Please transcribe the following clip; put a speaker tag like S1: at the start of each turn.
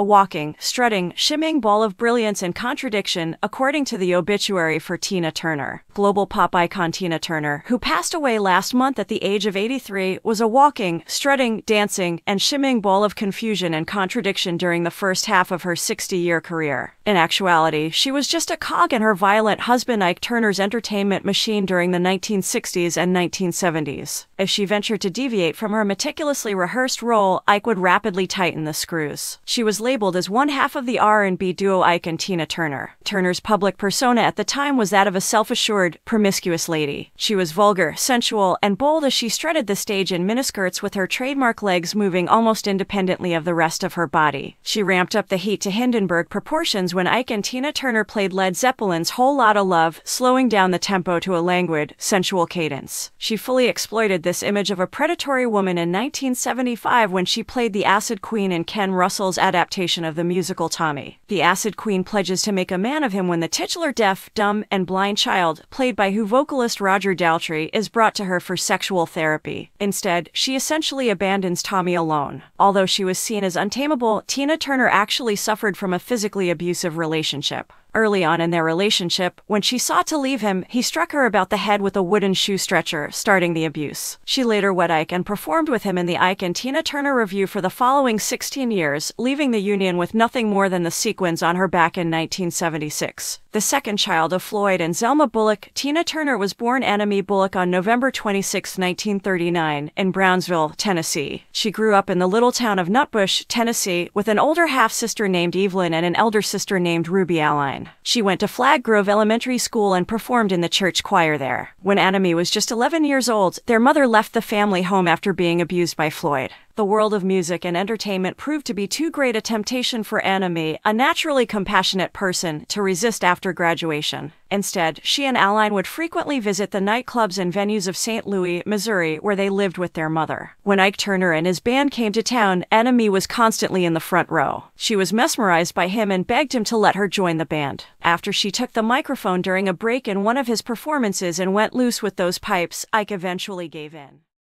S1: a walking, strutting, shimming ball of brilliance and contradiction, according to the obituary for Tina Turner. Global pop icon Tina Turner, who passed away last month at the age of 83, was a walking, strutting, dancing, and shimming ball of confusion and contradiction during the first half of her 60 year career. In actuality, she was just a cog in her violent husband Ike Turner's entertainment machine during the 1960s and 1970s. If she ventured to deviate from her meticulously rehearsed role, Ike would rapidly tighten the screws. She was labeled as one half of the R&B duo Ike and Tina Turner. Turner's public persona at the time was that of a self-assured, promiscuous lady. She was vulgar, sensual, and bold as she strutted the stage in miniskirts with her trademark legs moving almost independently of the rest of her body. She ramped up the heat to Hindenburg proportions when Ike and Tina Turner played Led Zeppelin's Whole Lotta Love, slowing down the tempo to a languid, sensual cadence. She fully exploited this image of a predatory woman in 1975 when she played the Acid Queen in Ken Russell's adaptation of the musical Tommy. The Acid Queen pledges to make a man of him when the titular deaf, dumb, and blind child, played by Who vocalist Roger Daltrey, is brought to her for sexual therapy. Instead, she essentially abandons Tommy alone. Although she was seen as untamable, Tina Turner actually suffered from a physically abusive relationship. Early on in their relationship, when she sought to leave him, he struck her about the head with a wooden shoe stretcher, starting the abuse. She later wed Ike and performed with him in the Ike and Tina Turner Revue for the following 16 years, leaving the union with nothing more than the sequins on her back in 1976. The second child of Floyd and Zelma Bullock, Tina Turner was born Anna Mae Bullock on November 26, 1939, in Brownsville, Tennessee. She grew up in the little town of Nutbush, Tennessee, with an older half sister named Evelyn and an elder sister named Ruby Aline. She went to Flagg Grove Elementary School and performed in the church choir there. When Anna Mae was just 11 years old, their mother left the family home after being abused by Floyd. The world of music and entertainment proved to be too great a temptation for Anna Mae, a naturally compassionate person, to resist after graduation. Instead, she and Aline would frequently visit the nightclubs and venues of St. Louis, Missouri, where they lived with their mother. When Ike Turner and his band came to town, Anna Mae was constantly in the front row. She was mesmerized by him and begged him to let her join the band. After she took the microphone during a break in one of his performances and went loose with those pipes, Ike eventually gave in.